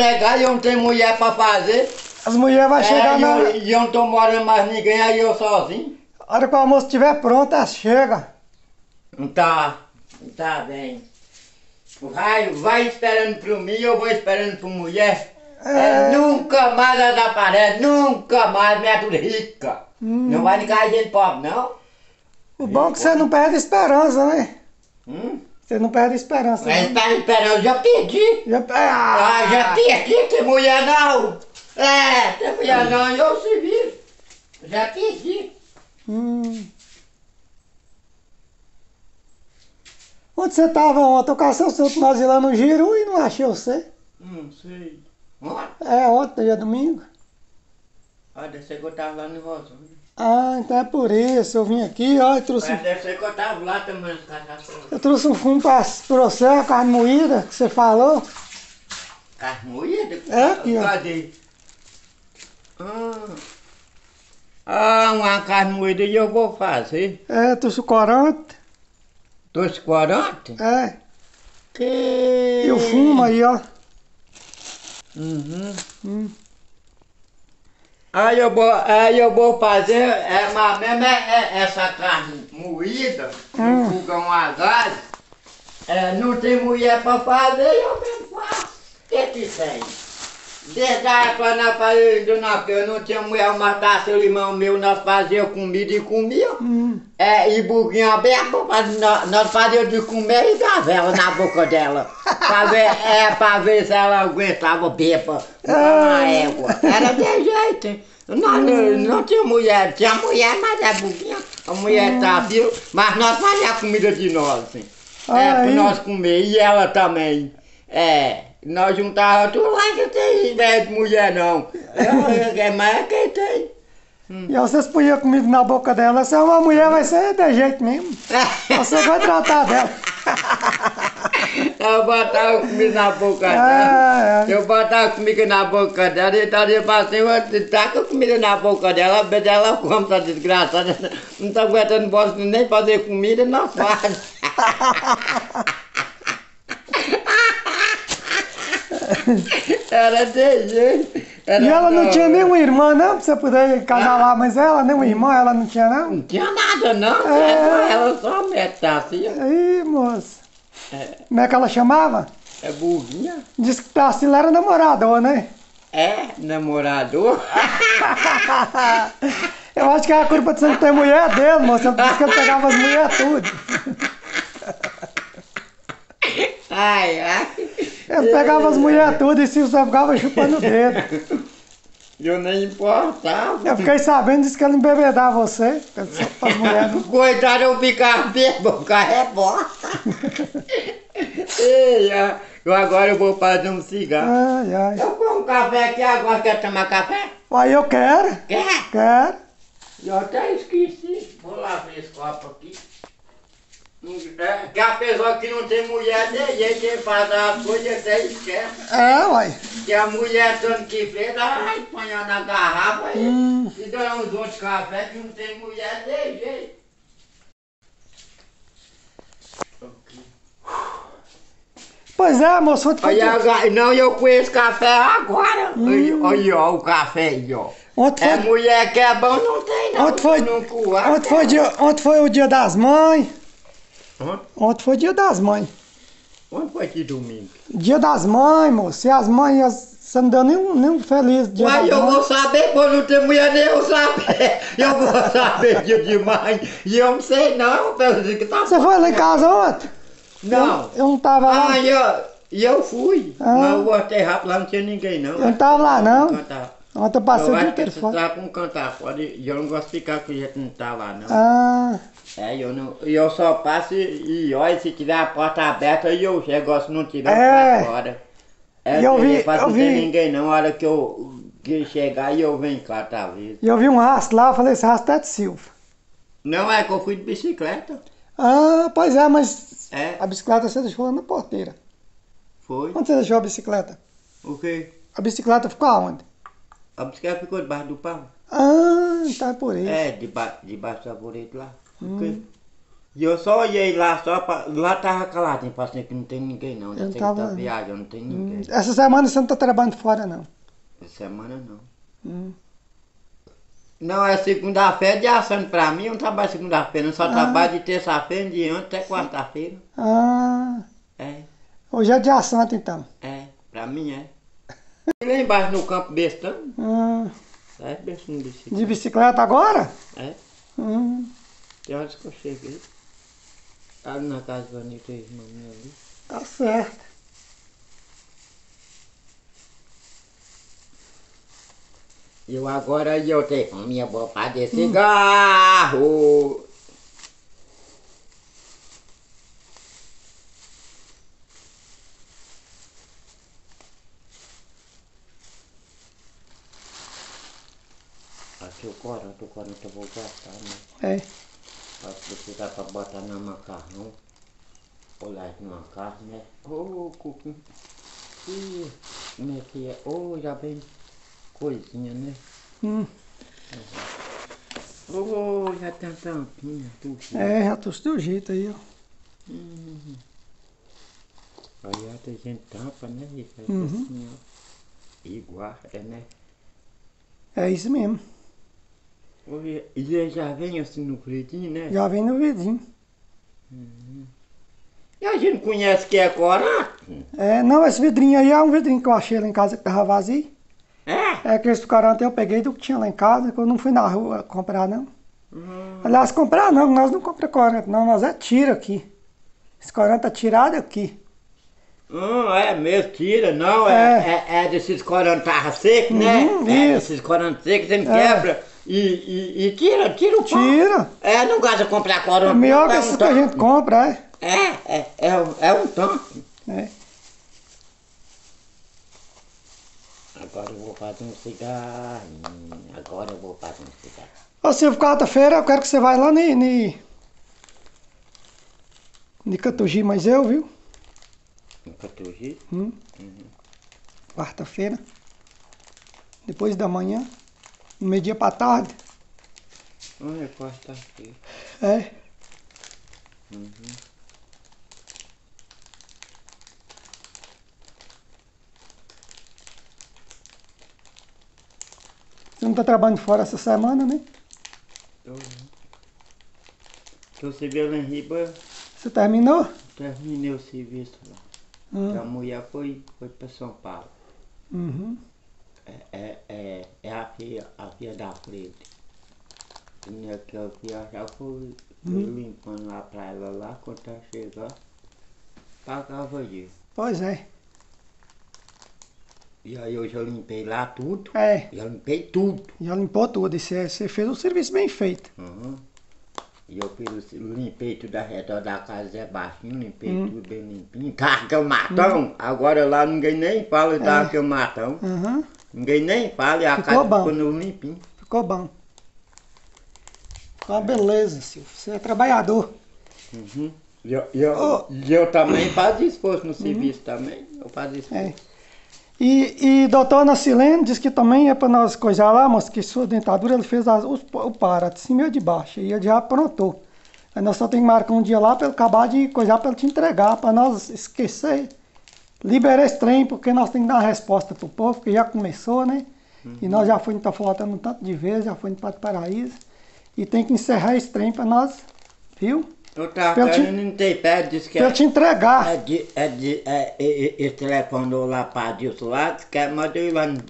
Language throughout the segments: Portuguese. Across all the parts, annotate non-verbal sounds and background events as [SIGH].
e eu não tenho mulher pra fazer. As mulheres vão É, chegar e, na eu, e eu não tô morando mais ninguém, aí eu sozinho. hora que o almoço estiver pronto, elas chegam. Não tá, não tá bem. Vai, vai esperando por mim, eu vou esperando por mulher. É, nunca mais elas aparecem, nunca mais, minha tudo rica. Não vai ligar gente pobre, não. O bom é que você não perde esperança, né? Hum? Você não perde esperança. Mas né? tá esperando, eu já perdi. Já, Ah, já perdi, tem mulher não. É, tem mulher não, eu se viro. Já perdi. Hum. Onde você estava ontem? Eu caçei o seu lá no Giru e não achei você. Não sei. Olha, É, ontem, dia domingo. ah, deve ser que eu tava lá no Rosão. Ah, então é por isso. Eu vim aqui, ó, e trouxe, Mas deve ser que eu tava lá também, cachaça. eu trouxe um fumo pra, pra você, a carne moída, que você falou. Carne moída? É, aqui, ó. Cadê? Ah. ah, uma carne moída e eu vou fazer. É, trouxe o corante. Dois corantes? É. Que... E o fumo aí, ó. Uhum. Hum. Aí eu vou, aí eu vou fazer, é, mas mesmo é, é essa carne moída, Hum. no fogão a gás, é, não tem mulher pra fazer, eu mesmo faço. O que que tem? Desde a época na parede na eu não tinha mulher, mas seu irmão meu, nós fazíamos comida e comia. Hum. É, e buguinho aberto, mas nós, nós fazíamos de comer e dar vela na boca dela. Pra ver, é, pra ver se ela aguentava beba na égua. Era de jeito. hein? Nós não, não tinha mulher, tinha mulher, mas é buguinha. A mulher tá viu, mas nós fazíamos a comida de nós, assim. É, pra nós comer, e ela também. É, nós juntávamos tudo lá que tem velho de mulher não. Eu, eu, mas é quem tem. E aí vocês punham comida na boca dela. Se é uma mulher, vai ser de jeito mesmo. [LAUGHS] Você vai tratar dela. Eu botava comida na boca dela. É, é. Eu botava comida na boca dela e trazia pra cima, taca comida na boca dela, a dela come, tá desgraçada. [LAUGHS] Não tá aguentando bosta nem fazer comida, não faz. [LAUGHS] Era de jeito. Era E ela não tinha nenhuma irmã, não? Pra você poder casar lá, mas ela, nenhuma irmã, ela não tinha, não? Não tinha nada, não. É. Ela só metasse. Aí, moça. É, Como é que ela chamava? é burguinha. Disse que Tarsila era namorador, né? É, namorador. [LAUGHS] Eu acho que a culpa de você não ter mulher é dele, moça. Ele disse que ele pegava as mulheres tudo. Ai, ai. Ele pegava as mulheres tudo e só ficava chupando o dedo. Eu nem importava. Eu fiquei sabendo, disse que ele embebedava você. Só para as mulheres. não- Coitado, eu ficava bêbado, o carro é bosta. Ei, eu agora eu vou fazer um cigarro. Ai, ai. Eu com um café aqui agora, quer tomar café? Aí eu quero, Quer? quero. Eu até esqueci. Vou lá ver esse copo aqui. É, que a pessoa que não tem mulher, de jeito de fazer as coisas até esquece. É, uai. Que a mulher tanto que fez, ai, põe na garrafa e, Hum. e dá uns outros cafés que não tem mulher de jeito. Pois é, moço. Aí, contar. agora- não, eu conheço café agora. Olha, olha ó, o café aí, ó. Ontem É foi, mulher que é bom, não tem não. ontem foi, Não coar. ontem foi, dia, ontem foi o dia das mães. Ontem? Ontem foi dia das mães. Ontem foi de domingo. Dia das mães, moço. E as mães, as- você não deu nenhum, nenhum feliz dia Uai, eu vou saber, pô, não tem mulher nem eu saber. Eu vou saber [LAUGHS] dia de mãe. E eu não sei não, pelo que tá Você foi lá em casa ontem? Não. Eu, eu não tava lá. Ah, e eu, eu fui. Ah. Mas eu voltei rápido, lá não tinha ninguém não. Eu não tava lá, não. Cantar. Ontem eu passei Eu o dia acho que você tá com cantar fora e eu não gosto de ficar com gente que não tá lá não. Ah, É, eu não. Eu só passo e, e olha, se tiver a porta aberta aí eu chego, se não tiver É. fora. É, E eu vi- eu não vi- ninguém não, a hora que eu que chegar e eu venho cá, talvez. e eu vi um rastro lá, eu falei, esse rastro é de Silva. Não, é que eu fui de bicicleta. Ah, pois é, mas É, a bicicleta você deixou lá na porteira. foi. Onde você deixou a bicicleta? O quê? A bicicleta ficou aonde? A bicicleta ficou debaixo do pau. Ah, tá por isso. É, debaixo, debaixo do arvoredo lá. Quê? E eu só olhei lá, só pra, lá tava caladinho, passei que não tem ninguém não. Eu sei tava- que tá viajando, não tem ninguém. Essa semana você não tá trabalhando fora, não. Essa semana não. Hum. Não, é segunda-feira de assando pra mim, eu não trabalho segunda-feira, eu só trabalho de terça-feira em diante até quarta-feira. Ah, É, hoje é dia santo então. é, pra mim é. E lá embaixo no campo bestando, Ah, é bestando de bicicleta. de bicicleta agora? É, Hum, tem horas que eu cheguei. Ali na casa do Anitta, irmã minha ali. tá certo. Eu agora eu tenho a minha boa pra de cigarro. Aqui o corante, o corante eu vou gastar, né? É. Que dá pra botar na macarrão. Olhar numa carne, né? Ô, cucu. Ih, como é que é? Ô, já vem coisinha, né? Hum, Ô, já tem tampinha, tudo. é, já tô do jeito aí, ó. Aí a gente tampa, né? E faz Uhum. assim, ó. E guarda, né? É isso mesmo. E ele já vem assim no fritinho, né? Já vem no vidinho. E a gente conhece que é corante. É, não, esse vidrinho aí é um vidrinho que eu achei lá em casa que tava vazio. É? É aquele corante eu peguei do que tinha lá em casa, que eu não fui na rua comprar, não. Hum. Aliás, comprar não, nós não compramos corante, não, nós é tiro aqui. Esse corante tá tirado aqui. Hum, é mesmo, tira, não, é, é. é desses corantes tarra seco, né? Uhum, é isso. desses corantes secos, a gente É. quebra e, e, e tira, tira o pau. Tira. É, não gosta de comprar corante. É melhor que é um que a gente compra, é. É, é, é, um- é um tanque. é. Agora eu vou fazer um cigarrinho. Agora eu vou fazer um cigarro. Ô Silvio, quarta-feira eu quero que você vá lá ni, ni, ni Catugi, mas eu, viu? Catugi. Hum. Quarta-feira. Depois da manhã. No meio-dia pra tarde. Olha, quarta-feira. É. Você não tá trabalhando fora essa semana, né? Tô, tô servindo em Riba, Você terminou? terminei o serviço lá. Hum. A mulher foi, foi pra São Paulo. Uhum. É, é, é, é a filha, a filha da frente. Tinha que eu viajar, fui, fui limpando lá pra ela lá, quando ela chegar, pagava aí. Pois é. E aí eu já limpei lá tudo. É. Já limpei tudo. Já limpou tudo. E você, você fez um serviço bem feito. Uhum. E eu fiz, limpei tudo ao redor da casa, Zé Baixinho, limpei Hum. tudo bem limpinho. Tava que eu matão. Agora lá ninguém nem fala tava que eu matão. Uhum. Ninguém nem fala e a Ficou casa bom. ficou limpinho. Ficou bom. Ficou uma beleza, Silvio. Você é trabalhador. Uhum. E eu, eu, e eu também fazia esforço no serviço também. Eu fazia esforço. É. E, e doutor Nacilene disse que também é para nós coisar lá, mas que sua dentadura ele fez as, os, o para de cima e o de baixo. E ele já aprontou. Aí nós só tem que marcar um dia lá para ele acabar de coisar para ele te entregar, para nós esquecer. Liberar esse trem, porque nós temos que dar uma resposta pro povo, que já começou, né? E nós já fomos, tá faltando um tanto de vezes, já fomos para o paraíso. E tem que encerrar esse trem para nós, viu? Eu tava Pra eu te- não pé, disse que Para eu te entregar. É de, é de, é, é, é, ele telefonou lá para Dilson lá, disse que mandou ir lá no,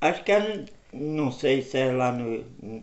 Acho que é, no- não sei se é lá no... no-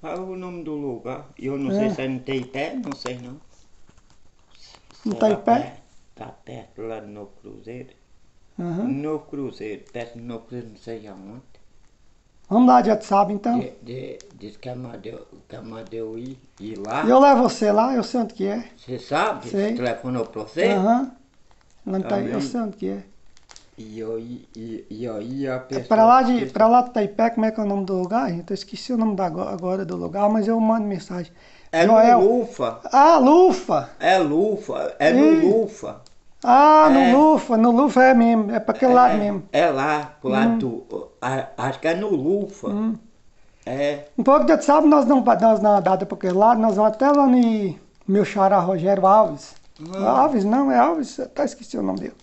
Qual é o nome do lugar? Eu não É. sei se é no Teipé, não sei não. No Se é lá Teipé? perto, Tá lá no Cruzeiro. Uhum. No Cruzeiro, perto do Novo Cruzeiro, não sei aonde. Vamos lá de WhatsApp então. De, de, diz que mandou, que mandou ir, ir lá. Eu levo você lá, eu sei onde que é. Você sabe? Sei. Telefonou pra você? Aham. Em Tai- Também. Eu sei onde que é. E eu, e, e, e aí a É pessoa... pra lá de, pra lá de Taipé, como é que é o nome do lugar? Eu esqueci o nome da, agora do lugar, mas eu mando mensagem. É no Lufa. Ah, Lufa! É Lufa. É no. Lufa. Ah, É. no Lufa, no Lufa é mesmo, é pra aquele lado é, mesmo. É lá, pro lado do... acho que é no Lufa. Hum. É É. Um pouco de sábado nós não nós não data para aquele lado, nós vamos até lá no meu xará Rogério Alves. Hum. Alves, não, é Alves, até esqueci o nome dele.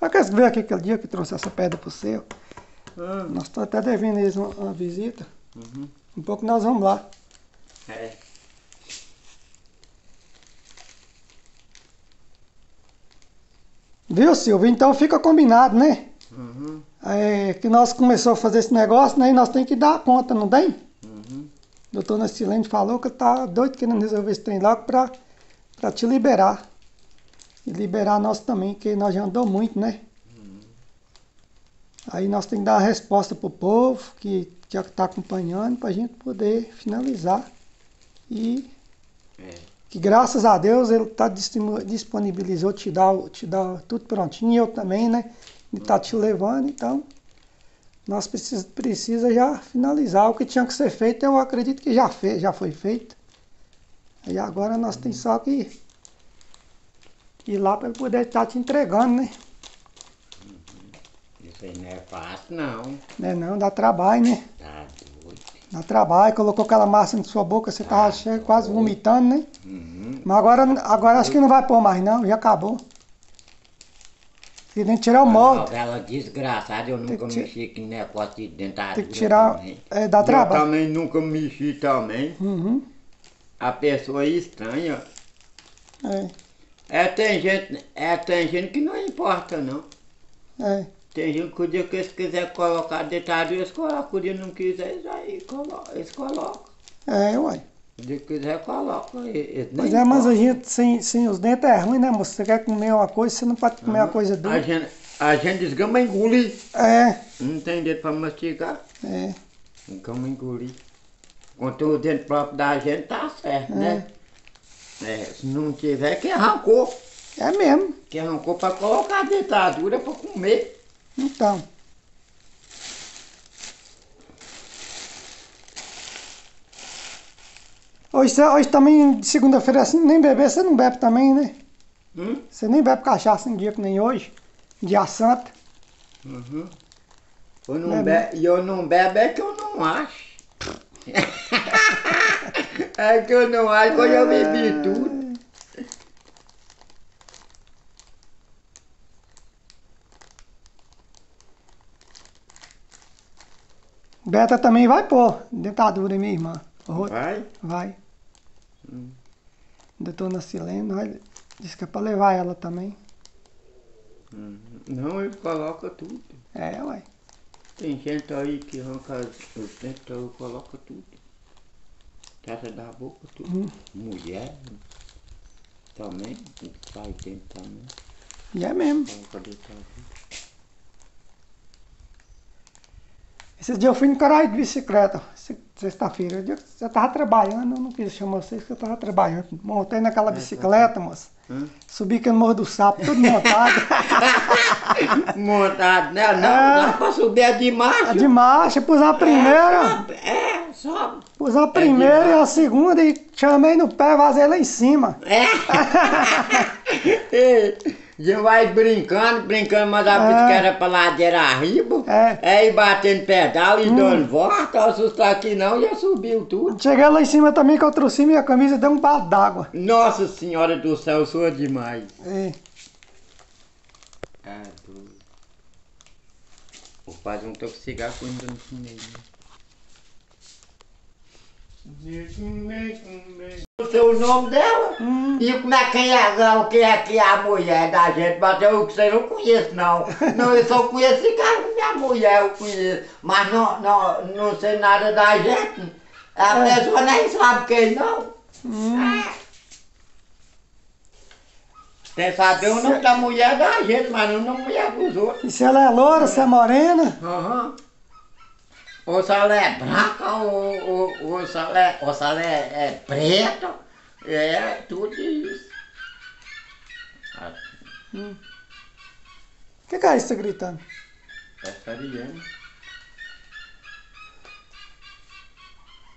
Eu quero ver aqui aquele dia que trouxe essa pedra pro seu. Hum. Nós estamos até devendo eles uma, uma visita. Uhum. Um pouco nós vamos lá. É. Viu, Silvio? Então fica combinado, né? Uhum. É, que nós começamos a fazer esse negócio, né? E nós temos que dar conta, não tem? Uhum. O doutor Nascilene falou que tá doido querendo resolver esse trem logo pra, pra te liberar. E liberar nós também, que nós já andou muito, né? Aí nós temos que dar uma resposta pro povo que que está acompanhando pra gente poder finalizar. E É. que graças a Deus ele tá disponi- disponibilizou te o- te dar tudo prontinho, eu também, né? Ele tá te levando, então nós precisa, precisa já finalizar. O que tinha que ser feito, eu acredito que já, fez, já foi feito. E agora nós temos só que ir lá para poder estar te entregando, né? Isso aí não é fácil, não. Né não, dá trabalho, né? Tá doido. Dá trabalho, colocou aquela massa na sua boca, você tava cheio, quase vomitando, né? Uhum. Mas agora, agora acho que não vai pôr mais não, já acabou. Se nem tirar o molde. Ela desgraçada, eu nunca que mexi com negócio de dentadura. Tem que tirar, é, dá Eu trabalho. também nunca mexi também. Uhum, A pessoa é estranha. é, É, tem gente, é, tem gente que não importa, não. é. Tem gente que o dia que eles quiserem colocar dentadura, eles colocam. O dia não quiser, eles aí colocam. Eles colocam. É, uai. O dia que quiser, colocam. Eles Pois é, mas a gente sem, sem os dentes é ruim, né, moço? Você quer comer uma coisa, você não pode comer uma coisa A dura. gente, a gente desgama engolir. É, Não tem dedo pra mastigar. é, Desgama engolir. Quanto o dente próprio da gente, tá certo, né? É, se não tiver, que arrancou. é mesmo. Que arrancou pra colocar a dentadura pra comer. Então. Hoje, hoje também, de segunda-feira assim, nem beber, você não bebe também, né? Hum? Você nem bebe cachaça em dia que nem hoje. Dia santo. Uhum. Eu não Bebe. be... E eu não bebo é que eu não acho. [LAUGHS] é que eu não acho que eu bebi tudo. Beta também vai pôr dentadura, minha irmã. Vai? Vai. Hum. Doutor Nacilene, vai- disse que é pra levar ela também. Uhum. Não, ele coloca tudo. É, ué. Tem gente aí que arranca os dentes, então eu coloco tudo. Trata da boca, tudo. Hum. Mulher também, faz dente também. E é mesmo. Coloca dentadura. Esse dia eu fui no caralho de bicicleta, se- sexta-feira. Você tava trabalhando, eu não quis chamar vocês porque eu tava trabalhando. Montei naquela bicicleta, moça. Hã? Subi aquele morro do sapo, tudo montado. [LAUGHS] Montado, né? Não, Ah. dá pra subir a de A macho. de marcha, pus a primeira, É, só. pus a primeira e a segunda e chamei no pé, vazei lá em cima. É. [LAUGHS] E gente vai brincando, brincando, mas a É. bicicleta pra ladeira arriba. É. Aí batendo pedal e dando volta, assustar aqui não, já subiu tudo. Cheguei lá em cima também que eu trouxe minha camisa e deu um balde d'água. Nossa senhora do céu, sua demais. É. Ah, doido. Vou fazer um toque de cigarro que eu ainda não fumei. né? Eu sei o nome dela? Hum. E como é quem é, quem é que é a mulher da gente? Mas eu que sei, não conheço não. Não, eu só conheço esse cara, minha mulher eu conheço. Mas não, não, não sei nada da gente. A É. pessoa nem sabe quem não. Hum. Tem que saber o nome da mulher da gente, mas não da mulher dos outros. E se ela é loura, se é morena? Aham. Ou se ela é branca, ou, ou, ou se ela é, ou se ela é, é preta. É, tudo isso. Ah, O que, que é isso que tá gritando? É.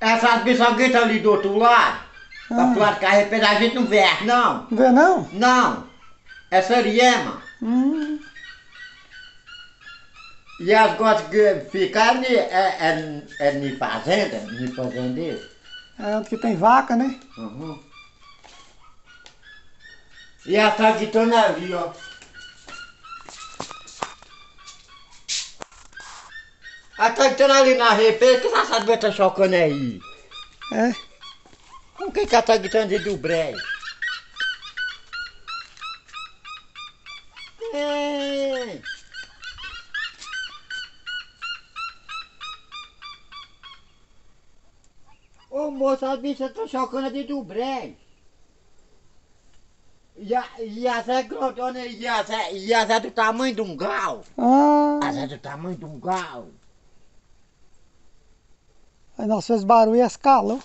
Essas bichoguitas ali do outro lado, pra Ah. pro lado carregar, a gente não vê, não. Não vê não? Não. É Sariema. Hum. E as gostam que ficar ni, é, é, é ni fazenda, ni fazendeiro. É onde que tem vaca, né? Uhum. E a traquitona ali, ó. A traquitona ali na repeita, que essa tá chocando aí? É. Com quem que a traquitona de do brejo? Ô moço, as bichas estão chocando do brejo. E, a, e as é grandona e as é, e as é do tamanho de um gal. Ah, As é do tamanho de um gal. aí nós fez barulho e escalou.